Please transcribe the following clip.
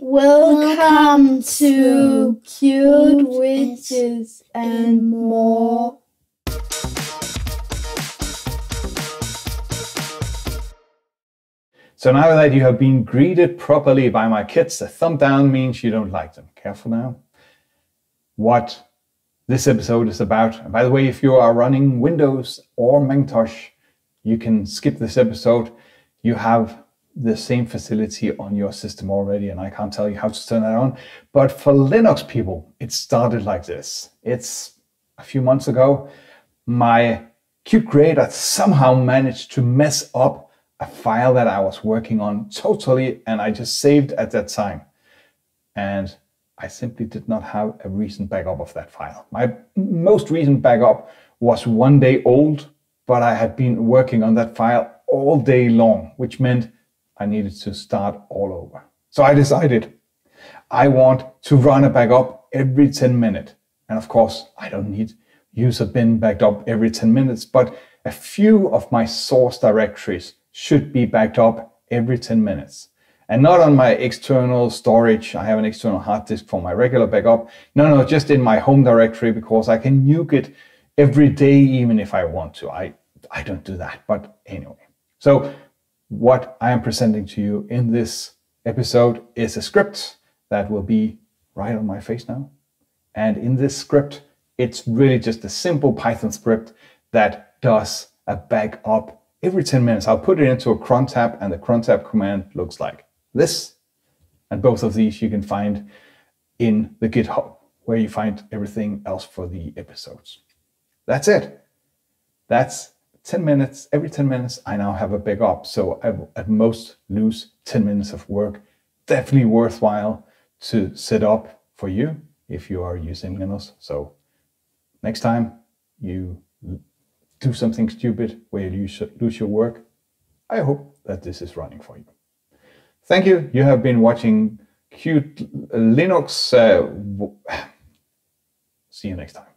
Welcome to Qt Widgets and More. So now that you have been greeted properly by my kids, the thumb down means you don't like them. Careful now. What this episode is about. And by the way, if you are running Windows or Macintosh, you can skip this episode. You have the same facility on your system already, and I can't tell you how to turn that on. But for Linux people, it started like this. It's a few months ago. My Qt Creator somehow managed to mess up a file that I was working on totally, and I just saved at that time. And I simply did not have a recent backup of that file. My most recent backup was one day old, but I had been working on that file all day long, which meant I needed to start all over. So I decided I want to run a backup every 10 minutes. And of course, I don't need user bin backed up every 10 minutes, but a few of my source directories should be backed up every 10 minutes. And not on my external storage. I have an external hard disk for my regular backup. No, no, just in my home directory because I can nuke it every day, even if I want to. I, I don't do that, but anyway. So what I am presenting to you in this episode is a script that will be right on my face now. And in this script, it's really just a simple Python script that does a backup every 10 minutes, I'll put it into a cron tab and the cron tab command looks like this. And both of these you can find in the GitHub where you find everything else for the episodes. That's it. That's 10 minutes. Every 10 minutes, I now have a big up. So I at most lose 10 minutes of work. Definitely worthwhile to set up for you if you are using Linux. So next time you do something stupid where you lose your work, I hope that this is running for you. Thank you. You have been watching Qt Linux. Uh, see you next time.